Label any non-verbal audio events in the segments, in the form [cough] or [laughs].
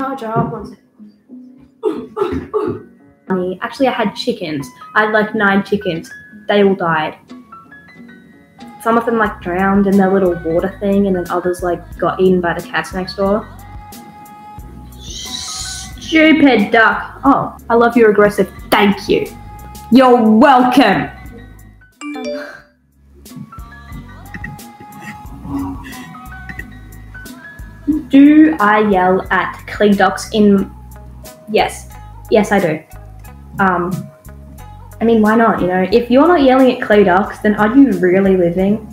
One second. Actually, I had chickens. I had like nine chickens. They all died. Some of them like drowned in their little water thing, and then others like got eaten by the cats next door. Stupid duck. Oh, I love your aggressive. Thank you. You're welcome. Do I yell at clay ducks in? Yes, yes, I do. Um, I mean, why not? You know, if you're not yelling at clay ducks, then are you really living?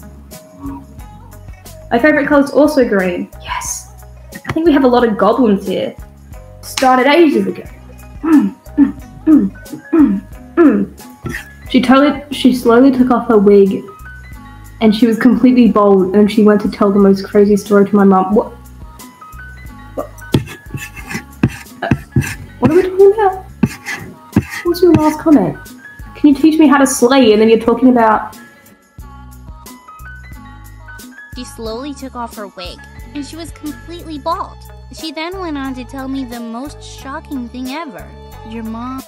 My favorite color is also green. Yes, I think we have a lot of goblins here. Started ages ago. Mm, mm, mm, she totally, she slowly took off her wig, and she was completely bald. And she went to tell the most crazy story to my mom. What? Talking about? What's your last comment? Can you teach me how to slay? And then you're talking about. She slowly took off her wig, and she was completely bald. She then went on to tell me the most shocking thing ever. Your mom.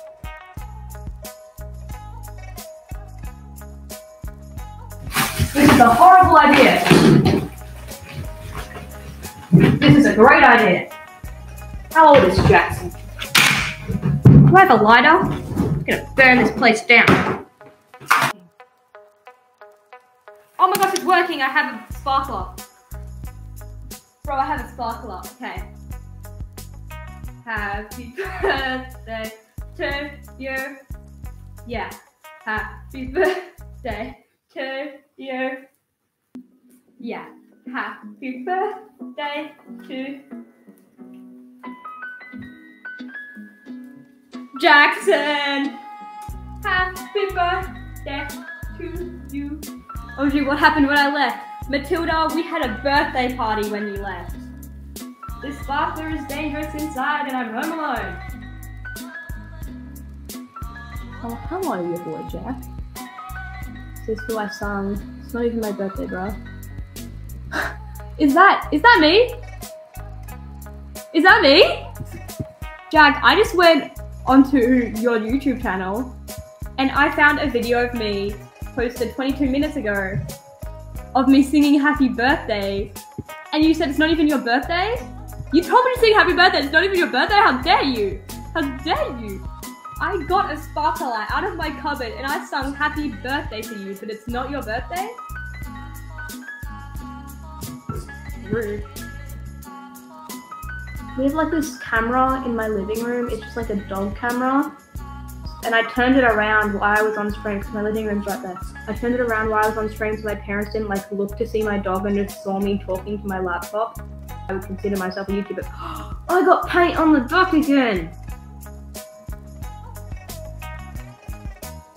This is a horrible idea. This is a great idea. How old is Jackson? Do I have a lighter? I'm gonna burn this place down. Oh my gosh, it's working. I have a sparkler. Bro, I have a sparkler. Okay. Happy [laughs] birthday to you. Yeah. Happy birthday to you. Yeah. Happy birthday to Jackson. Happy birthday to you. Oh gee, what happened when I left? Matilda, we had a birthday party when you left. This bathroom is dangerous inside and I'm home alone. Oh, how are you, boy, Jack? This is who I sung. It's not even my birthday, bro. [gasps] is that, is that me? Is that me? Jack, I just went onto your YouTube channel and I found a video of me posted 22 minutes ago of me singing happy birthday and you said it's not even your birthday? You told me to sing happy birthday, it's not even your birthday? How dare you? How dare you? I got a sparkler light out of my cupboard and I sung happy birthday to you, but it's not your birthday? Rude. We have like this camera in my living room. It's just like a dog camera. And I turned it around while I was on stream because my living room's right there. I turned it around while I was on stream so my parents didn't like look to see my dog and just saw me talking to my laptop. I would consider myself a YouTuber. [gasps] I got paint on the duck again!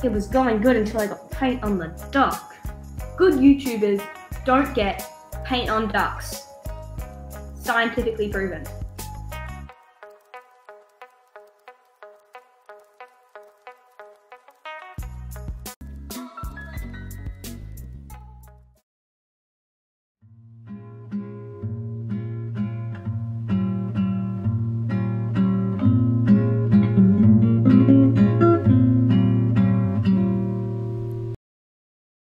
It was going good until I got paint on the duck. Good YouTubers don't get paint on ducks. Scientifically proven.